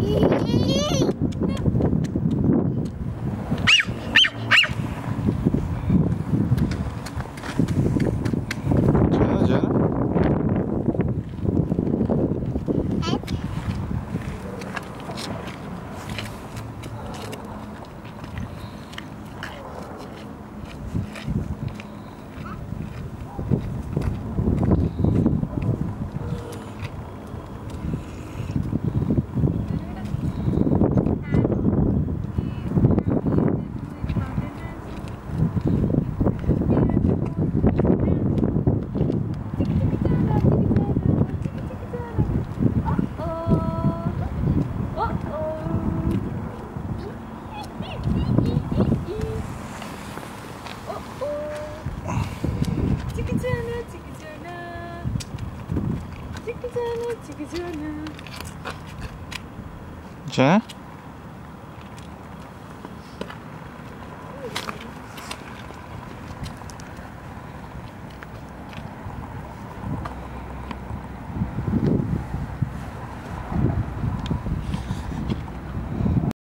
Yeah. Gianna?